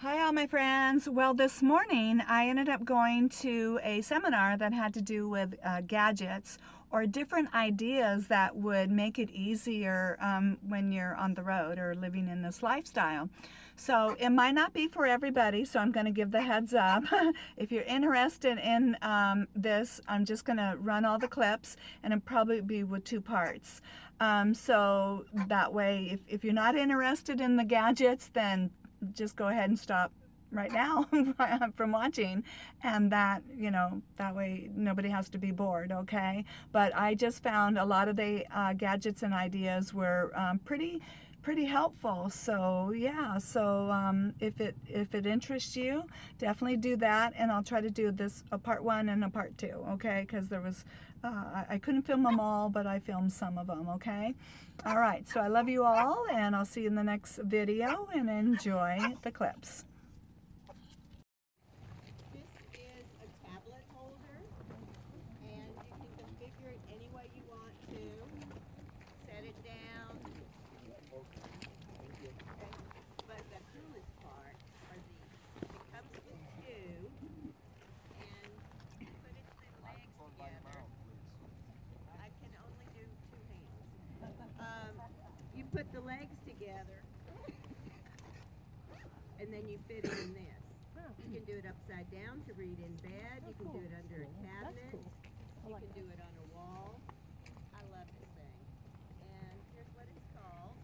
Hi, all my friends. Well, this morning I ended up going to a seminar that had to do with uh, gadgets or different ideas that would make it easier um, when you're on the road or living in this lifestyle. So it might not be for everybody, so I'm going to give the heads up. if you're interested in um, this, I'm just going to run all the clips and it'll probably be with two parts. Um, so that way, if, if you're not interested in the gadgets, then just go ahead and stop right now from watching. And that you know that way nobody has to be bored okay? But I just found a lot of the uh, gadgets and ideas were um, pretty pretty helpful. So yeah so um, if it if it interests you definitely do that. And I'll try to do this a part one and a part two okay? Because there was uh, I couldn't film them all but I filmed some of them okay? All right so I love you all and I'll see you in the next video and enjoy the clips legs together, and then you fit it in this. You can do it upside down to read in bed. You can do it under a cabinet. You can do it on a wall. I love this thing. And here's what it's called.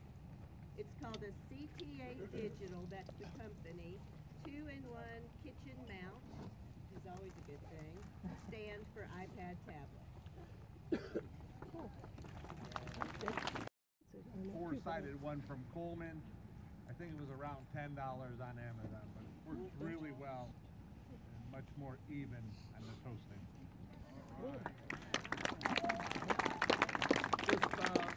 It's called a CTA Digital. That's the company. Two-in-one kitchen mount is always a good thing. Stand for iPad tablet. cool four-sided one from Coleman. I think it was around $10 on Amazon, but it works really well and much more even on the toasting. Just uh,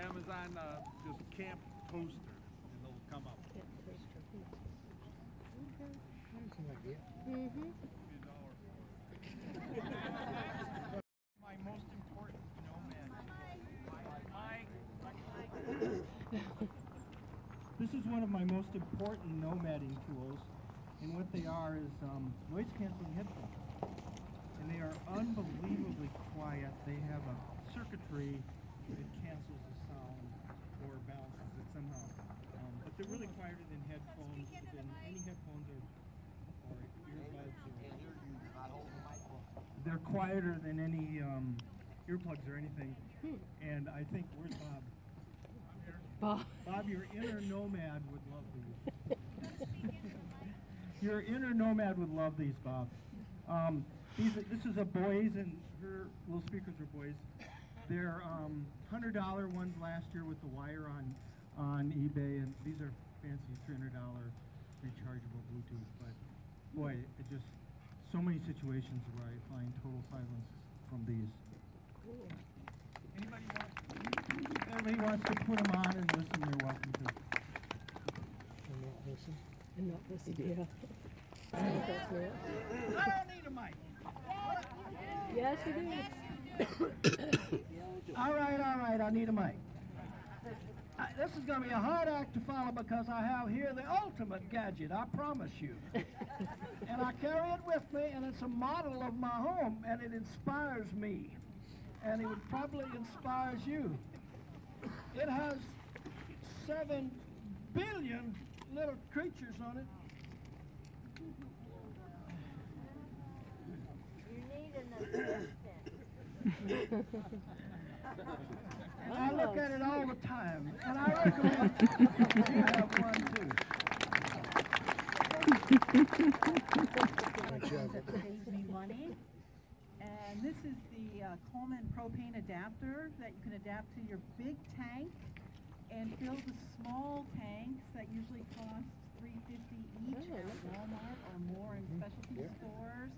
Amazon, uh, just camp toaster, and they'll come up. Camp toaster. Okay. That's an idea. Mm-hmm. My most important this is one of my most important nomading tools, and what they are is um, noise-canceling headphones. And they are unbelievably quiet. They have a circuitry that cancels the sound or balances it somehow. Um, but they're really quieter than headphones, than any headphones or, or earbuds. Or, they're quieter than any um, earplugs or anything. Hmm. And I think, where's Bob? Bob. Bob, your inner nomad would love these. your inner nomad would love these, Bob. Um, these, this is a Bose, and her little speakers are boys. They're um, $100 ones last year with the wire on, on eBay, and these are fancy $300 rechargeable Bluetooth. But boy, it just, so many situations where I find total silence from these. Cool. Anybody want, anybody wants to put them on and listen, you're welcome to. And not listen. And not listen, yeah. I don't need a mic. Yes, you do. all right, all right, I need a mic. Uh, this is going to be a hard act to follow because I have here the ultimate gadget, I promise you. and I carry it with me, and it's a model of my home, and it inspires me and it would probably inspire you. It has seven billion little creatures on it. You need an and I look at it all the time, and I recommend you have one too. Saves me money. And this is the uh, Coleman propane adapter that you can adapt to your big tank and fill the small tanks that usually cost 350 each at Walmart or more in specialty yeah. stores.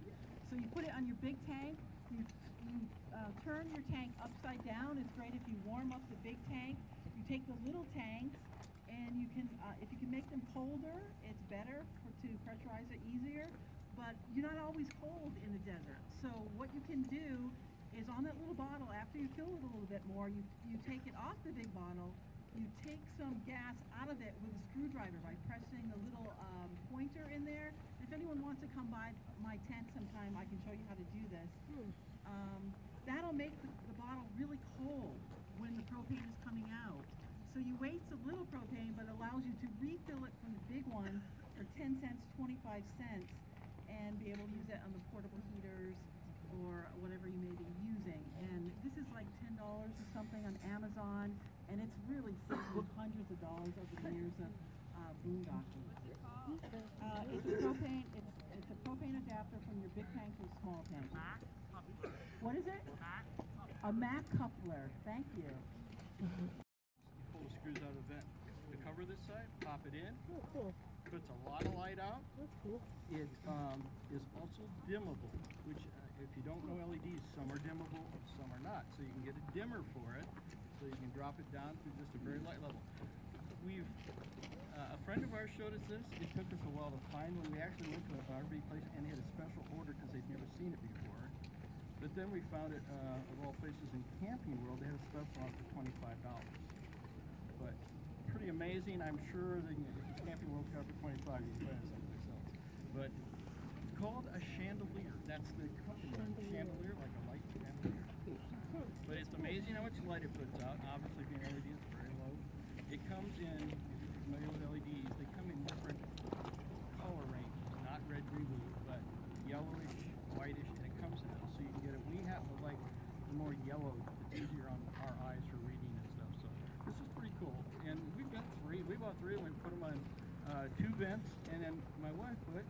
So you put it on your big tank, you, you uh, turn your tank upside down. It's great if you warm up the big tank. You take the little tanks and you can, uh, if you can make them colder, it's better for, to pressurize it easier but you're not always cold in the desert. So what you can do is on that little bottle, after you fill it a little bit more, you, you take it off the big bottle, you take some gas out of it with a screwdriver by pressing the little um, pointer in there. If anyone wants to come by my tent sometime, I can show you how to do this. Um, that'll make the, the bottle really cold when the propane is coming out. So you waste a little propane, but allows you to refill it from the big one for 10 cents, 25 cents, and be able to use it on the portable heaters or whatever you may be using. And this is like $10 or something on Amazon, and it's really saved me hundreds of dollars over the years of uh, boondocking. Uh, it's a propane, it's, it's a propane adapter from your big tank to a small tank. What is it? A Mac coupler, thank you. pull the screws out of the vent. The cover this side, pop it in, Oh, cool. puts a lot of light out. That's cool. It um, is also dimmable, which uh, if you don't know LEDs, some are dimmable, some are not. So you can get a dimmer for it, so you can drop it down to just a very light level. We've, uh, a friend of ours showed us this. It took us a while to find when we actually went to a RV place and they had a special order because they'd never seen it before. But then we found it, uh, of all places in Camping World, they had a special on for twenty-five dollars. But pretty amazing. I'm sure they can, if Camping World's got for twenty-five, you can find it someplace else. But it's called a chandelier. That's the company. Chandelier, like a light chandelier. But it's amazing how much light it puts out. Obviously, being LED is very low. It comes in, if you're familiar with LEDs, they come in different color ranges, not red, green, blue, but yellowish, whitish, and it comes in. So you can get it. We happen to like the more yellow. It's easier on our eyes for reading and stuff. So this is pretty cool. And we've got three. We bought three and we put them on uh, two vents. And then my wife put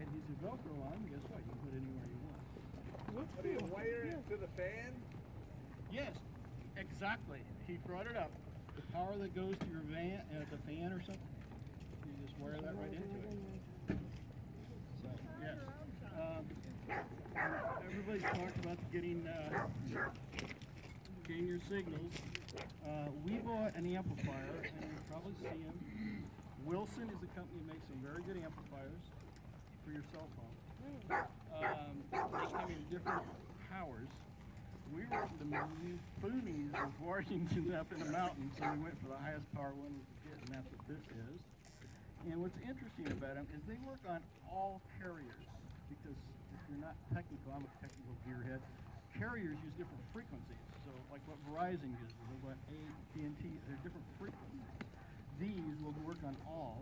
adhesive Velcro on. Guess what? You can put anywhere you want. That's What do you wire Yeah. it to the fan? Yes, exactly. He brought it up. The power that goes to your van, uh, the fan or something, you just wire that right into it. So, yes. Um, everybody's talked about getting, uh, getting your signals. Uh, we bought an amplifier, and you'll probably see him. Wilson is a company that makes some very good amplifiers for your cell phone. Um, they come in different powers. We were the boonies of Washington up in the mountains, so we went for the highest power one we could get, and that's what this is. And what's interesting about them is they work on all carriers, because if you're not technical, I'm a technical gearhead, carriers use different frequencies. So like what Verizon uses, what AT&T, they're different frequencies. On all,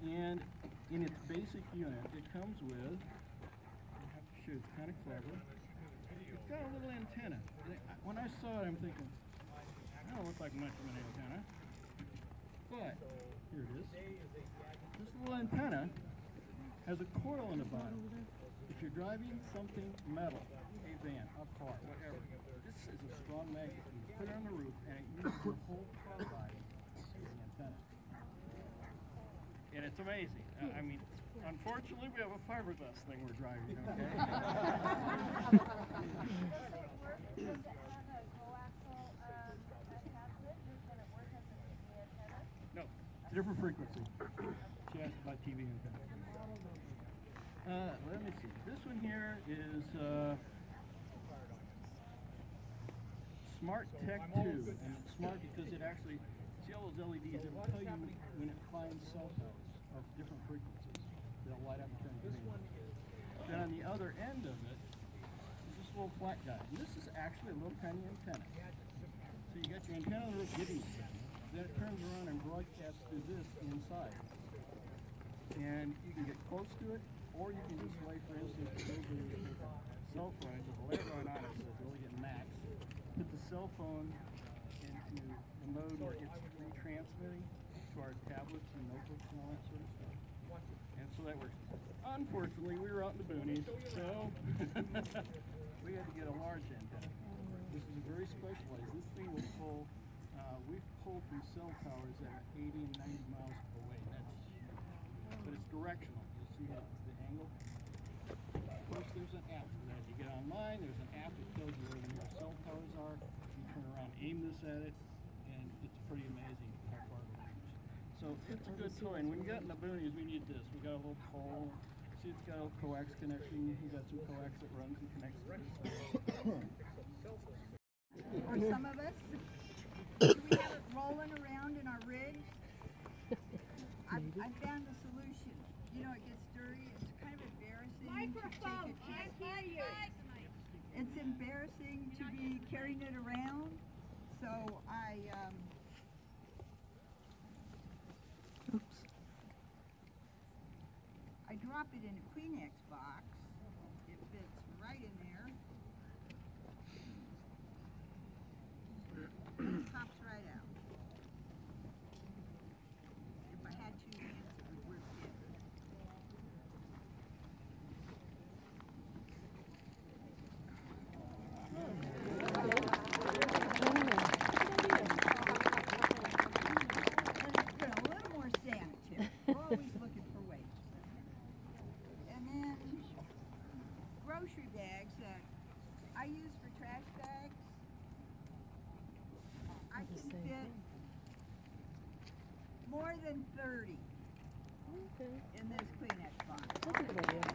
and in its basic unit, it comes with, I have to show, it's kind of clever. It's got a little antenna. When I saw it, I'm thinking, that don't look like much of an antenna. But, here it is. This little antenna has a coil on the bottom. If you're driving something metal, a van, a car, whatever, this is a strong magnet. You put it on the roof and it uses your whole car body as the antenna. And it's amazing. I- I mean, unfortunately, we have a fiberglass thing we're driving, okay? No, different frequency. She asked about TV antenna. Uh, let me see. This one here is uh, Smart Tech 2. And it's smart because it actually, see all those LEDs, it will tell you when it finds cell phones of different frequencies. They'll light up and turn green. Then on the other end of it is this little flat guy. And this is actually a little tiny antenna. So you got your antenna roof giving you. Then it turns around and broadcasts through this inside. And you can get close to it, or you can just wait, for instance, your cell phone with the light on it, so it's really getting max. Put the cell phone into the mode where it's retransmitting to our tablets and notebooks and all that sort of stuff. And so that works. Unfortunately, we were out in the boonies, so we had to get a large antenna. This is a very specialized. This thing will pull, uh, we've pulled from cell towers that are 80 and 90 miles away. That's but it's directional. You'll see that the angle. Of course, there's an app for that. You get online, there's an app that tells you where the cell towers are. You turn around, aim this at it, and it's pretty amazing how far it reaches. So it's a good toy. And when you get in the boonies, we need this. We got a little pole. See, it's got a coax connection. We got some coax that runs and connects to this. Or some of us. Do we have it rolling around in our rigs, I, I found a solution. You know, it gets dirty. It's kind of embarrassing Microphone, to take can't a hear you. It's embarrassing to be carrying it around. So I, um, Oops. I drop it in a Kleenex box. It fits right in there. And it pops right out. If I had two hands, it would work better. And, you know, a little more sanitary. We're always looking for ways. And then grocery bags that I use for trash bags. I The can same fit thing. More than thirty Okay. in this Kleenex box.